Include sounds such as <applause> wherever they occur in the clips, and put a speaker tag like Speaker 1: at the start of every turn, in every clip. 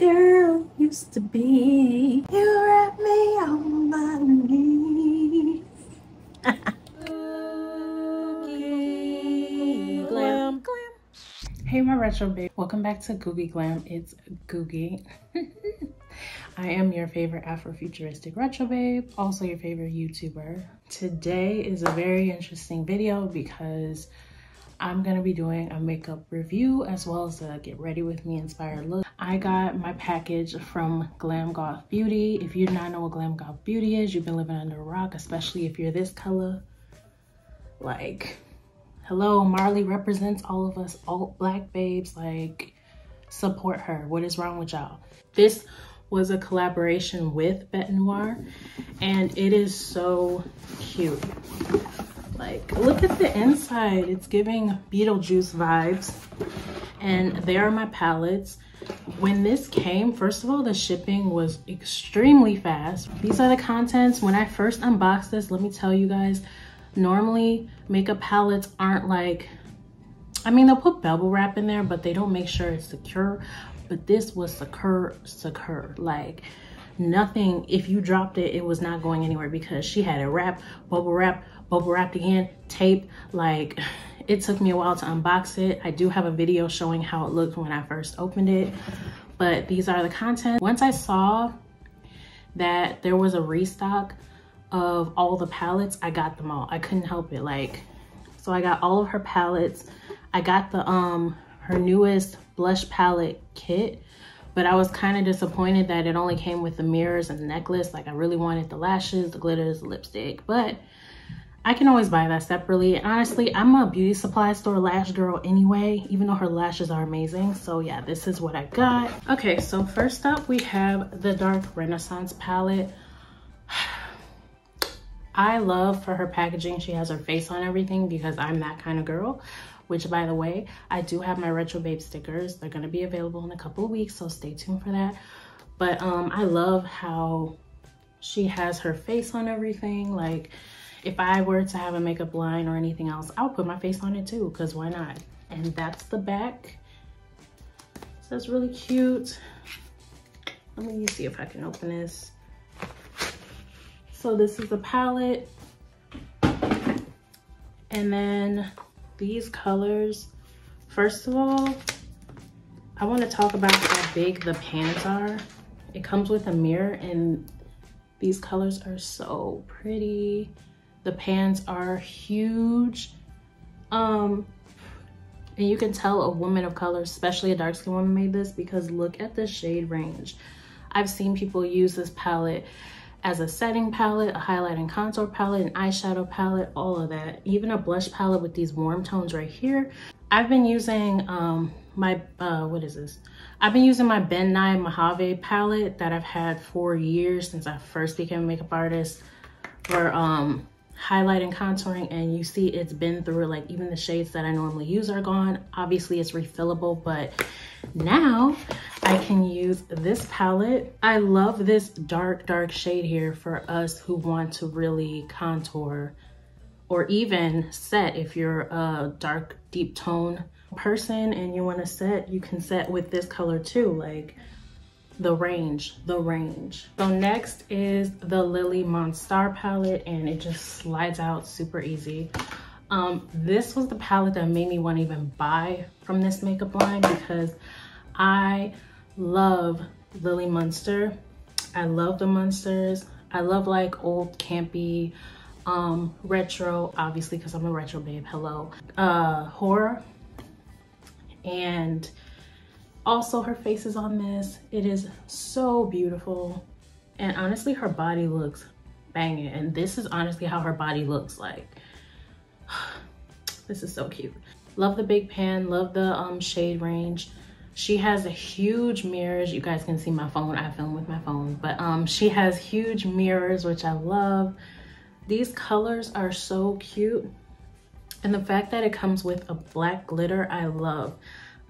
Speaker 1: girl used to be. You wrap me on my knee. glam, glam. Hey, my retro babe. Welcome back to GOOGii Glam. It's GOOGii. <laughs> I am your favorite Afrofuturistic retro babe, also your favorite YouTuber. Today is a very interesting video because I'm gonna be doing a makeup review as well as a get ready with me inspired look. I got my package from Glam Goth Beauty. If you do not know what Glam Goth Beauty is, you've been living under a rock, especially if you're this color. Like, hello, Marley represents all of us all black babes. Like, support her. What is wrong with y'all? This was a collaboration with Bete Noir and it is so cute. Like, look at the inside. It's giving Beetlejuice vibes. And there are my palettes. When this came, first of all, the shipping was extremely fast. These are the contents. When I first unboxed this, let me tell you guys, normally makeup palettes aren't like, I mean, they'll put bubble wrap in there, but they don't make sure it's secure. But this was secure, secure. Like, nothing, if you dropped it, it was not going anywhere because she had it wrapped, bubble wrap, bubble wrapped again, tape. Like <laughs> it took me a while to unbox it. I do have a video showing how it looked when I first opened it, but these are the contents. Once I saw that there was a restock of all the palettes, I got them all. I couldn't help it. Like, so I got all of her palettes. I got the, um, her newest blush palette kit, but I was kind of disappointed that it only came with the mirrors and the necklace. Like I really wanted the lashes, the glitters, the lipstick, but I can always buy that separately. Honestly, I'm a beauty supply store lash girl anyway, even though her lashes are amazing. So yeah, this is what I got. Okay, so first up we have the Dark Renaissance palette. <sighs> I love for her packaging, she has her face on everything because I'm that kind of girl. Which by the way, I do have my Retro Babe stickers. They're gonna be available in a couple weeks, so stay tuned for that. But um, I love how she has her face on everything. Like, if I were to have a makeup line or anything else, I'll put my face on it too, because why not? And that's the back. So it's really cute. Let me see if I can open this. So this is the palette. And then these colors, first of all, I want to talk about how big the pans are. It comes with a mirror and these colors are so pretty. The pans are huge. Um, and you can tell a woman of color, especially a dark skin woman made this because look at the shade range. I've seen people use this palette as a setting palette, a highlight and contour palette, an eyeshadow palette, all of that. Even a blush palette with these warm tones right here. I've been using um, my, uh, what is this? I've been using my Ben Nye Mojave palette that I've had for years since I first became a makeup artist for um, highlight and contouring and you see it's been through like even the shades that I normally use are gone. Obviously it's refillable, but now I can use this palette. I love this dark, dark shade here for us who want to really contour or even set if you're a dark, deep tone person and you want to set, you can set with this color too. Like the range, the range. So next is the Lily Munstar palette and it just slides out super easy. Um, this was the palette that made me want to even buy from this makeup line because I love Lily Munster. I love the Munsters. I love like old campy um, retro, obviously because I'm a retro babe, hello. Uh, horror. And also, her face is on this. It is so beautiful. And honestly, her body looks banging. And this is honestly how her body looks like. <sighs> this is so cute. Love the big pan, love the um, shade range. She has a huge mirrors. You guys can see my phone. I film with my phone. But um, she has huge mirrors, which I love. These colors are so cute. And the fact that it comes with a black glitter, I love.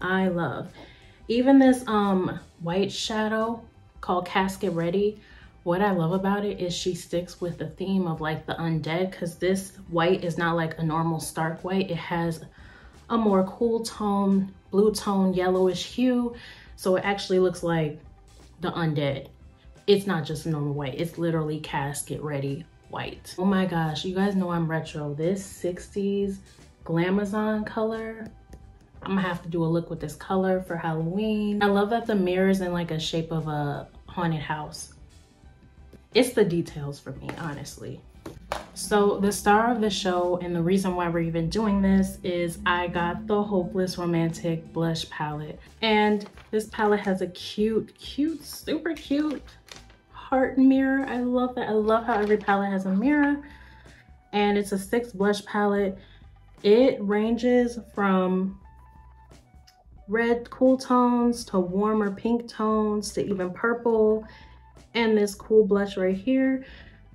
Speaker 1: I love. Even this um white shadow called Casket Ready, what I love about it is she sticks with the theme of like the undead because this white is not like a normal stark white. It has a more cool tone, blue tone, yellowish hue. So it actually looks like the undead. It's not just normal white, it's literally casket ready white. Oh my gosh, you guys know I'm retro. This 60s Glamazon color, I'm gonna have to do a look with this color for Halloween. I love that the mirror is in like a shape of a haunted house. It's the details for me, honestly. So the star of the show and the reason why we're even doing this is I got the Hopeless Romantic blush palette. And this palette has a cute, cute, super cute heart mirror. I love that. I love how every palette has a mirror. And it's a six blush palette. It ranges from red cool tones to warmer pink tones to even purple. And this cool blush right here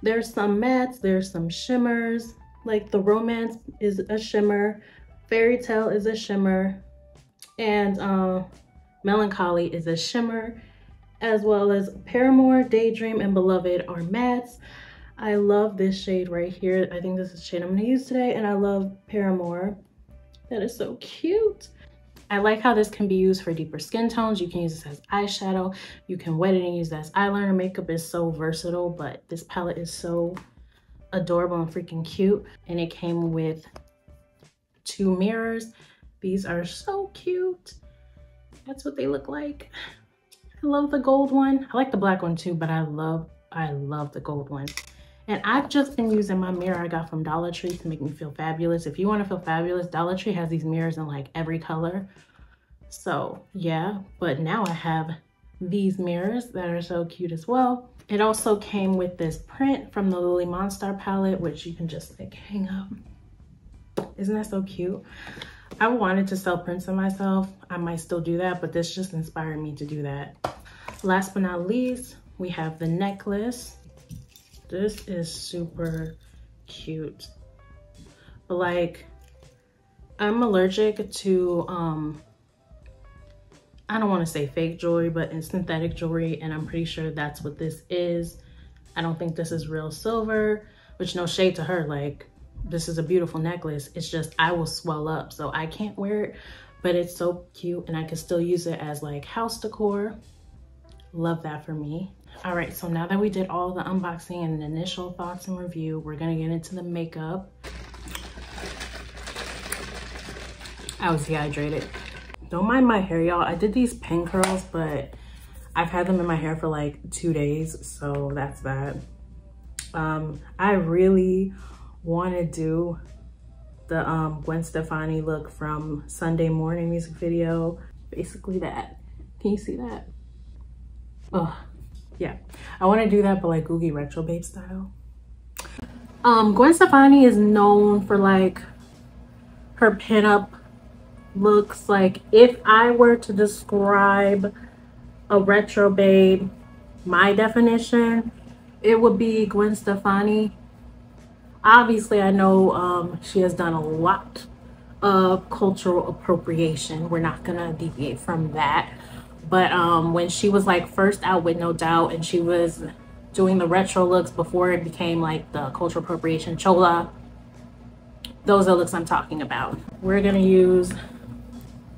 Speaker 1: there's some mattes, there's some shimmers, like the Romance is a shimmer, Fairy Tale is a shimmer, and uh, Melancholy is a shimmer, as well as Paramour, Daydream, and Beloved are mattes. I love this shade right here. I think this is the shade I'm gonna use today, and I love Paramour. That is so cute. I like how this can be used for deeper skin tones. You can use this as eyeshadow. You can wet it and use that as eyeliner. Makeup is so versatile, but this palette is so adorable and freaking cute. And it came with two mirrors. These are so cute. That's what they look like. I love the gold one. I like the black one too, but I love, I love the gold one. And I've just been using my mirror I got from Dollar Tree to make me feel fabulous. If you want to feel fabulous, Dollar Tree has these mirrors in like every color. So yeah, but now I have these mirrors that are so cute as well. It also came with this print from the Lily Munstar palette, which you can just like hang up. Isn't that so cute? I wanted to sell prints of myself. I might still do that, but this just inspired me to do that. Last but not least, we have the necklace. This is super cute. Like, I'm allergic to, um, I don't want to say fake jewelry, but in synthetic jewelry. And I'm pretty sure that's what this is. I don't think this is real silver, which no shade to her. Like, this is a beautiful necklace. It's just, I will swell up. So I can't wear it, but it's so cute. And I can still use it as like house decor. Love that for me. All right, so now that we did all the unboxing and initial thoughts and review, we're gonna get into the makeup. I was dehydrated. Don't mind my hair, y'all. I did these pin curls, but I've had them in my hair for like two days, so that's that. Um, I really want to do the um, Gwen Stefani look from Sunday morning music video. Basically that. Can you see that? Oh, yeah. I want to do that, but like GOOGii Retro Babe style. Um, Gwen Stefani is known for like her pinup looks. Like if I were to describe a retro babe, my definition, it would be Gwen Stefani. Obviously, I know um, she has done a lot of cultural appropriation. We're not gonna deviate from that. But um, when she was like first out with No Doubt and she was doing the retro looks before it became like the cultural appropriation chola, those are the looks I'm talking about. We're gonna use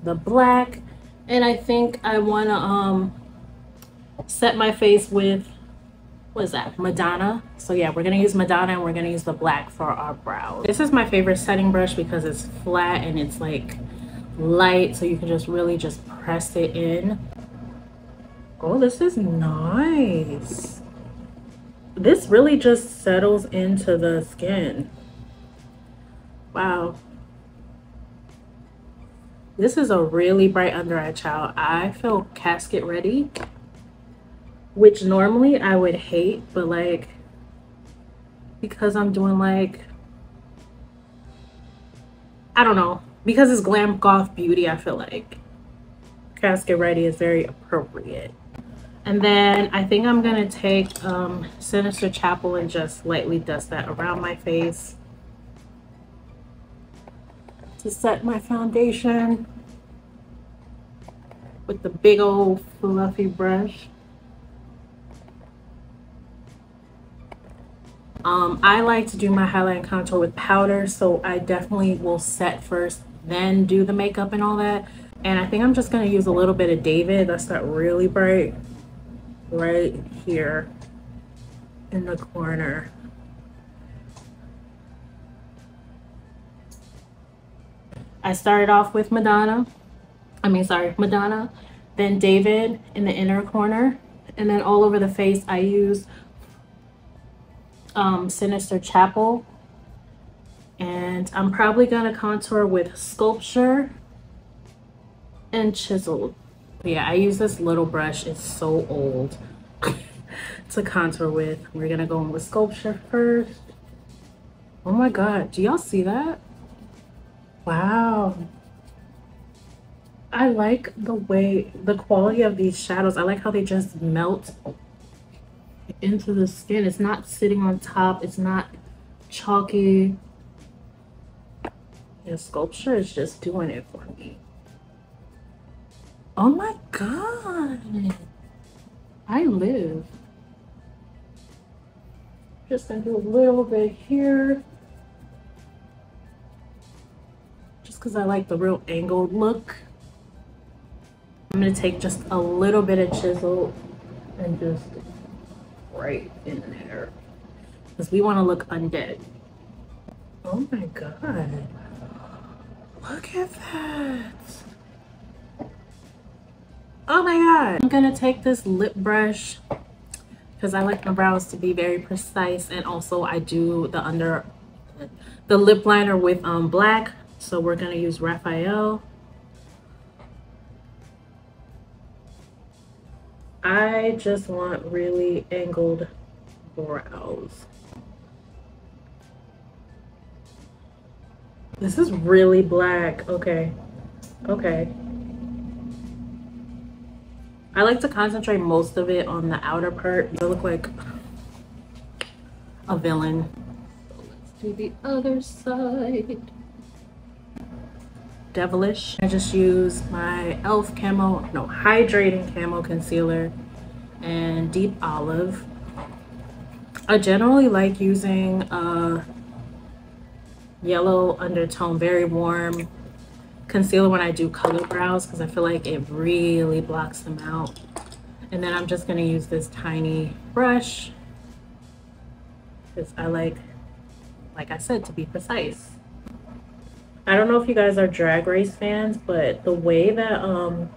Speaker 1: the black and I think I wanna um, set my face with, what is that, Madonna. So yeah, we're gonna use Madonna and we're gonna use the black for our brows. This is my favorite setting brush because it's flat and it's like light so you can just really just press it in Oh, this is nice. This really just settles into the skin. Wow. This is a really bright under eye child. I feel casket ready, which normally I would hate, but like, because I'm doing like, I don't know, because it's glam goth beauty, I feel like casket ready is very appropriate. And then I think I'm going to take um, Sinister Chapel and just lightly dust that around my face to set my foundation with the big old fluffy brush. Um, I like to do my highlight and contour with powder, so I definitely will set first, then do the makeup and all that. And I think I'm just going to use a little bit of David. That's not really bright right here in the corner. I started off with Madonna. I mean, sorry, Madonna, then David in the inner corner. And then all over the face, I use um, Sinister Chapel. And I'm probably going to contour with Sculpture and Chiseled. But yeah, I use this little brush. It's so old <laughs> to contour with. We're going to go in with Sculpture first. Oh my God, do y'all see that? Wow. I like the way, the quality of these shadows. I like how they just melt into the skin. It's not sitting on top. It's not chalky. The sculpture is just doing it for me. Oh my God. I live. Just gonna do a little bit here. Just because I like the real angled look. I'm gonna take just a little bit of chisel and just right in there because we want to look undead. Oh my god. Look at that. Oh my god. I'm gonna take this lip brush because I like my brows to be very precise and also I do the under the lip liner with um black so we're gonna use Raphael I just want really angled brows. This is really black. Okay. Okay. I like to concentrate most of it on the outer part. You look like a villain. So let's do the other side devilish. I just use my e.l.f. Camo, no, Hydrating Camo Concealer and Deep Olive. I generally like using a yellow undertone, very warm concealer when I do color brows because I feel like it really blocks them out. And then I'm just going to use this tiny brush because I like, like I said, to be precise. I don't know if you guys are Drag Race fans, but the way that um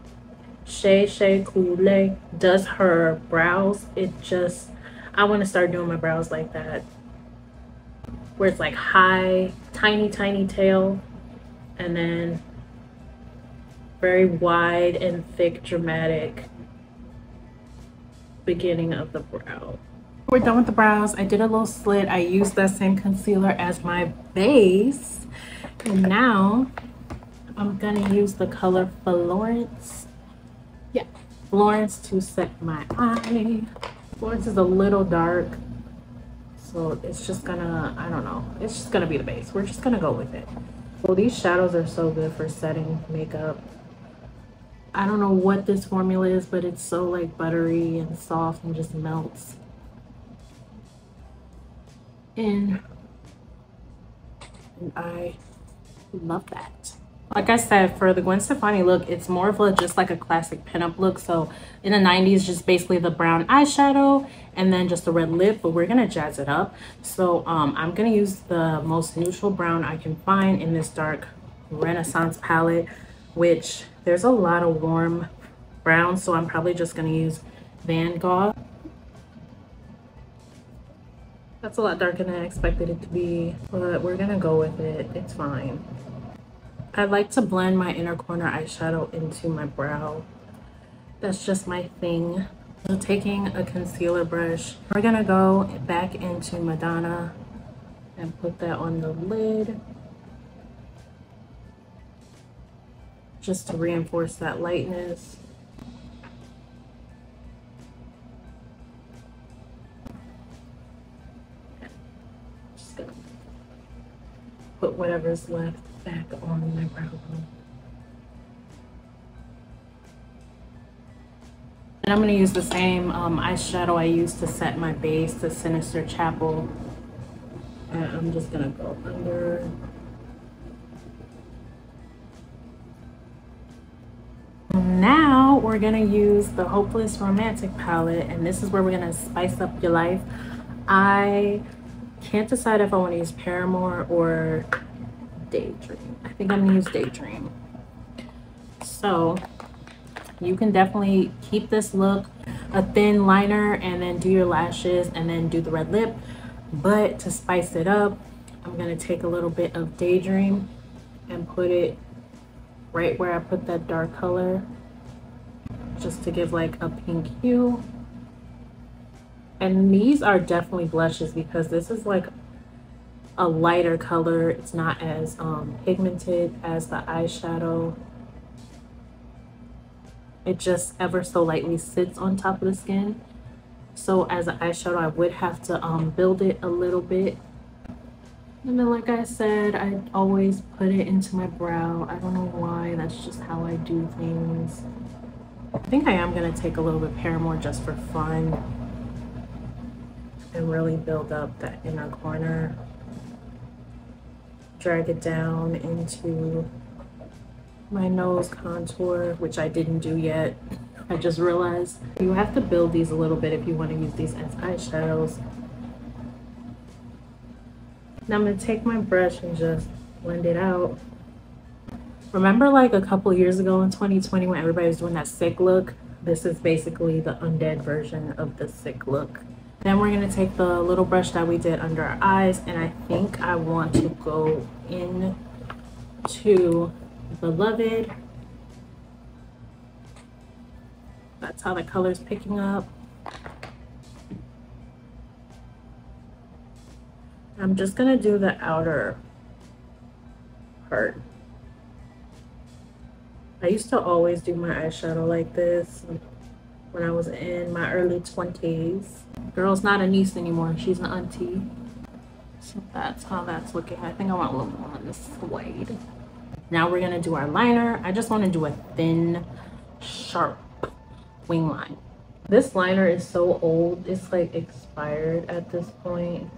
Speaker 1: Shea Shea Coulee does her brows, it just I want to start doing my brows like that. Where it's like high, tiny, tiny tail, and then very wide and thick, dramatic beginning of the brow. We're done with the brows. I did a little slit. I used that same concealer as my base. And now I'm gonna use the color Florence. Yeah, Florence to set my eye. Florence is a little dark. So it's just gonna, I don't know. It's just gonna be the base. We're just gonna go with it. Well, these shadows are so good for setting makeup. I don't know what this formula is, but it's so like buttery and soft and just melts. In. And I love that. Like i said for the gwen stefani look it's more of a just like a classic pinup look. So in the 90s just basically the brown eyeshadow and then just the red lip but we're gonna jazz it up. So um i'm gonna use the most neutral brown i can find in this dark renaissance palette which there's a lot of warm brown so i'm probably just gonna use van gogh that's a lot darker than i expected it to be but we're gonna go with it it's fine I like to blend my inner corner eyeshadow into my brow. That's just my thing. So taking a concealer brush, we're gonna go back into Madonna and put that on the lid. Just to reinforce that lightness. Just gonna put whatever's left back on my brow bone. And I'm going to use the same um, eyeshadow I used to set my base, the Sinister Chapel. And I'm just going to go under. We're gonna use the Hopeless Romantic palette and this is where we're gonna spice up your life. I can't decide if I wanna use Paramore or Daydream. I think I'm gonna use Daydream. So you can definitely keep this look a thin liner and then do your lashes and then do the red lip. But to spice it up, I'm gonna take a little bit of Daydream and put it right where I put that dark color just to give like a pink hue. And these are definitely blushes because this is like a lighter color. It's not as um, pigmented as the eyeshadow. It just ever so lightly sits on top of the skin. So as an eyeshadow, I would have to um, build it a little bit. And then like I said, I always put it into my brow. I don't know why, that's just how I do things. I think I am gonna take a little bit Paramore just for fun and really build up that inner corner drag it down into my nose contour, which I didn't do yet. I just realized you have to build these a little bit if you want to use these as eyeshadows. Now I'm going to take my brush and just blend it out. Remember like a couple years ago in 2020 when everybody was doing that sick look? This is basically the undead version of the sick look. Then we're going to take the little brush that we did under our eyes and I think I want to go in to Beloved. That's how the color's picking up. I'm just going to do the outer part. I used to always do my eyeshadow like this when I was in my early 20s. Girl's not a niece anymore. She's an auntie. So that's how that's looking. I think I want a little more on this suede. Now we're to do our liner. I just want to do a thin, sharp wing line. This liner is so old. It's like expired at this point.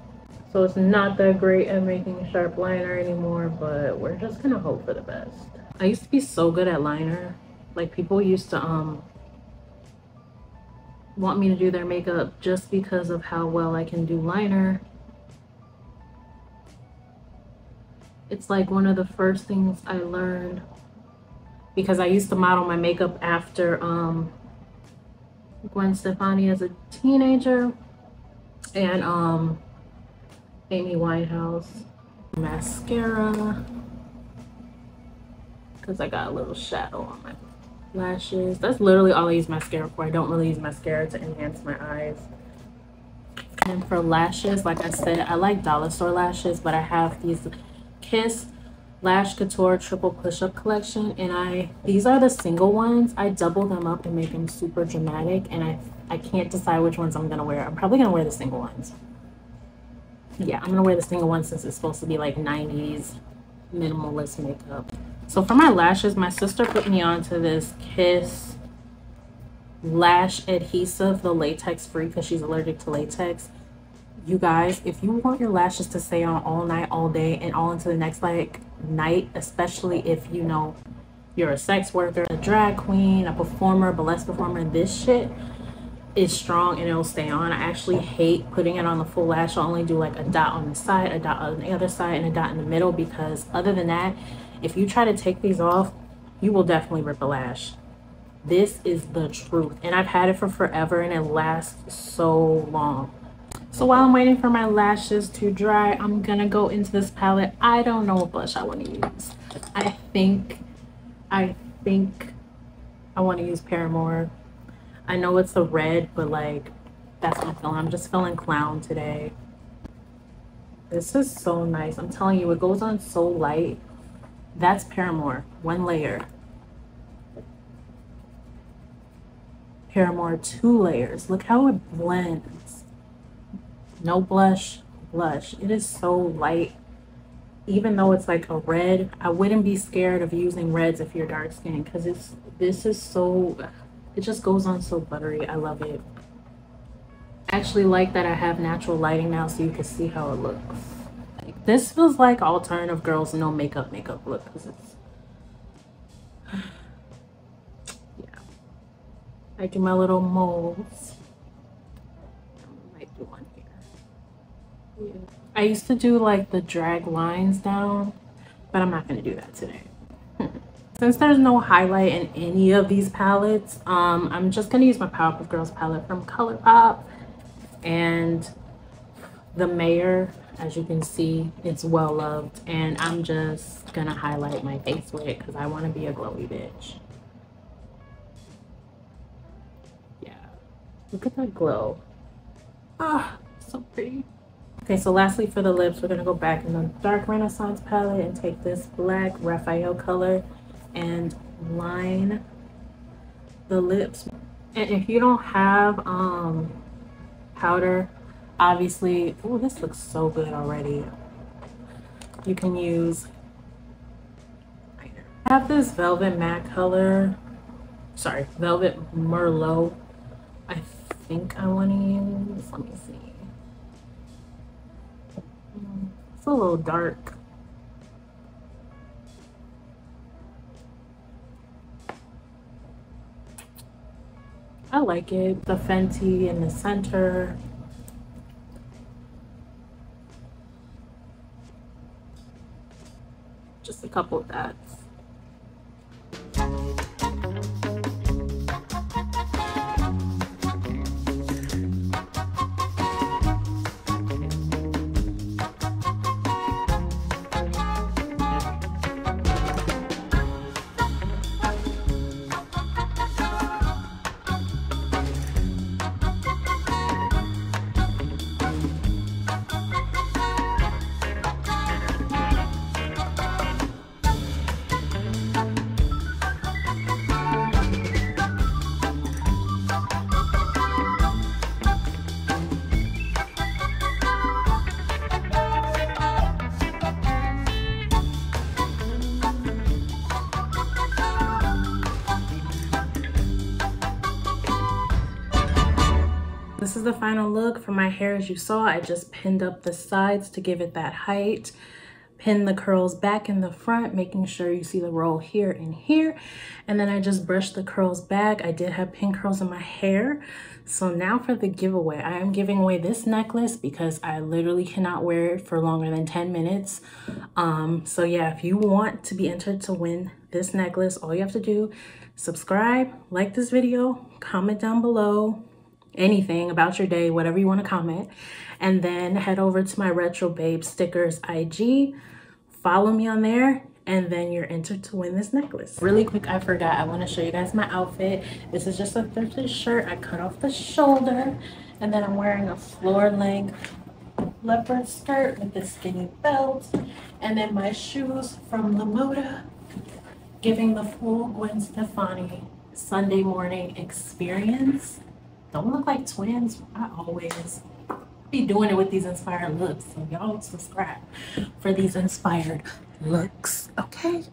Speaker 1: So it's not that great at making a sharp liner anymore, but we're just to hope for the best. I used to be so good at liner. Like people used to um want me to do their makeup just because of how well I can do liner. It's like one of the first things I learned because I used to model my makeup after um, Gwen Stefani as a teenager and um, Amy Winehouse. Mascara because I got a little shadow on my lashes. That's literally all I use mascara for. I don't really use mascara to enhance my eyes. And for lashes, like I said, I like dollar store lashes, but I have these Kiss Lash Couture Triple Push-Up Collection. And I these are the single ones. I double them up and make them super dramatic. And I, I can't decide which ones I'm going to wear. I'm probably going to wear the single ones. Yeah, I'm going to wear the single ones since it's supposed to be like 90s minimalist makeup. So for my lashes, my sister put me onto this Kiss lash adhesive, the latex free because she's allergic to latex. You guys, if you want your lashes to stay on all night, all day, and all into the next like night, especially if you know you're a sex worker, a drag queen, a performer, a burlesque performer, this shit is strong and it'll stay on. I actually hate putting it on the full lash. I'll only do like a dot on the side, a dot on the other side, and a dot in the middle because other than that, if you try to take these off, you will definitely rip a lash. This is the truth. And I've had it for forever and it lasts so long. So while I'm waiting for my lashes to dry, I'm gonna go into this palette. I don't know what blush I want to use. I think, I think I want to use Paramore. I know it's a red, but like, that's I'm feeling. I'm just feeling clown today. This is so nice. I'm telling you, it goes on so light. That's Paramore, one layer. Paramore, two layers. Look how it blends. No blush, blush. It is so light. Even though it's like a red, I wouldn't be scared of using reds if you're dark skinned because it's this is so it just goes on so buttery. I love it. I actually like that I have natural lighting now so you can see how it looks. This feels like alternative girls no makeup makeup look because it's <sighs> yeah I do my little molds. I might do one here. Yeah. I used to do like the drag lines down, but I'm not gonna do that today. <laughs> Since there's no highlight in any of these palettes, um, I'm just gonna use my Powerpuff Girls palette from ColourPop. And the Mayor as you can see it's well loved. And i'm just gonna highlight my face with it because i want to be a glowy bitch. Yeah. Look at that glow. Ah so pretty. Okay so lastly for the lips we're gonna go back in the dark renaissance palette and take this black raphael color and line the lips. And if you don't have um powder obviously oh this looks so good already. You can use I have this velvet matte color. Sorry velvet merlot I think I want to use let me see. It's a little dark I like it the Fenty in the center just a couple of dots. This is the final look for my hair. As you saw, I just pinned up the sides to give it that height. Pin the curls back in the front, making sure you see the roll here and here. And then I just brushed the curls back. I did have pin curls in my hair. So now for the giveaway. I am giving away this necklace because I literally cannot wear it for longer than 10 minutes. Um, so yeah, if you want to be entered to win this necklace, all you have to do, subscribe, like this video, comment down below, anything about your day, whatever you want to comment. And then head over to my Retro Babe Stickers IG. Follow me on there and then you're entered to win this necklace. Really quick, I forgot. I want to show you guys my outfit. This is just a thrifted shirt. I cut off the shoulder and then I'm wearing a floor length leopard skirt with a skinny belt and then my shoes from Lamoda giving the full Gwen Stefani Sunday morning experience don't look like twins. I always be doing it with these inspired looks. So y'all subscribe for these inspired looks, okay?